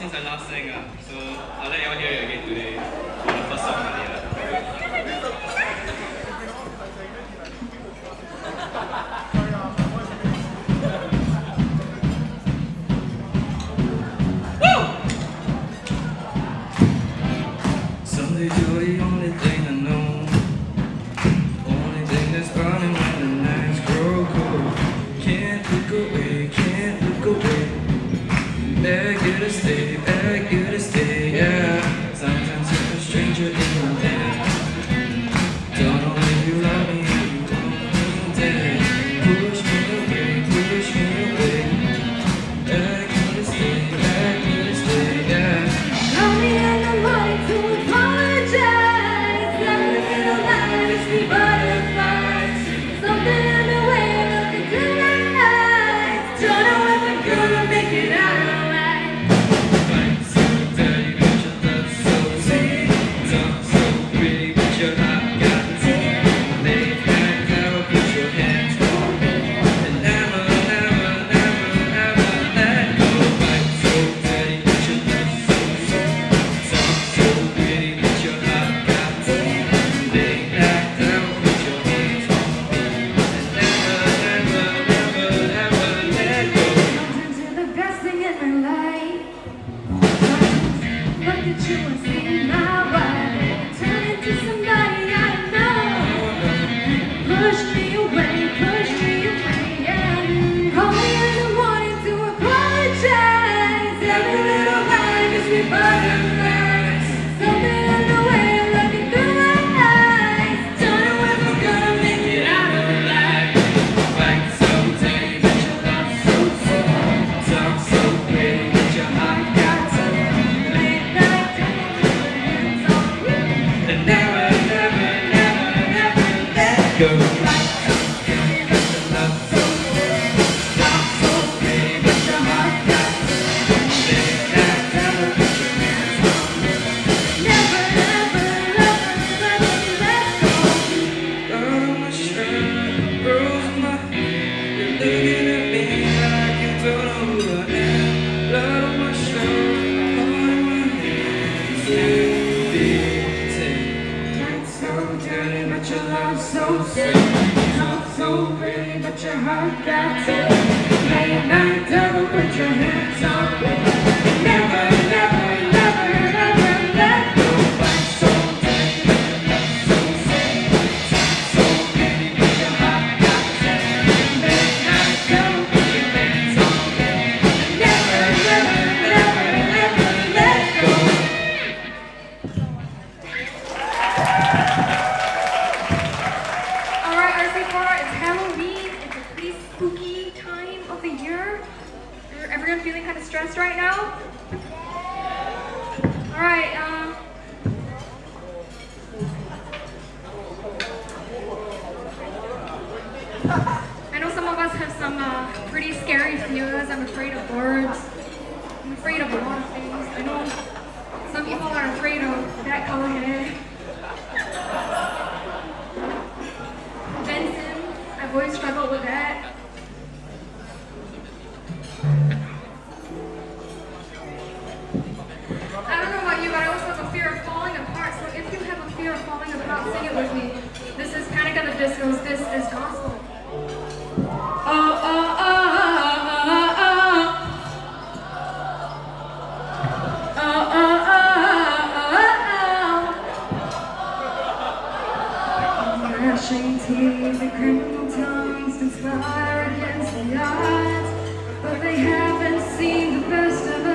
since I last sang, uh, so I'll let y'all hear it again today. For the first song Malaysia. You're the only thing I know. Only thing that's burning when the nights grow cold. Can't look away Say. pretty, but your heart got it. Now you're not double, but your hands are big. far. It's Halloween. It's a pretty spooky time of the year. Is everyone feeling kind of stressed right now? All right. Um, I know some of us have some uh, pretty scary fears. I'm afraid of birds. I'm afraid of a lot of things. I know some people are afraid of that color. this goes, this is gospel. Oh, oh, oh. oh, oh, oh. Brushing teeth and criminal tongues conspire against the odds, but they haven't seen the best of us.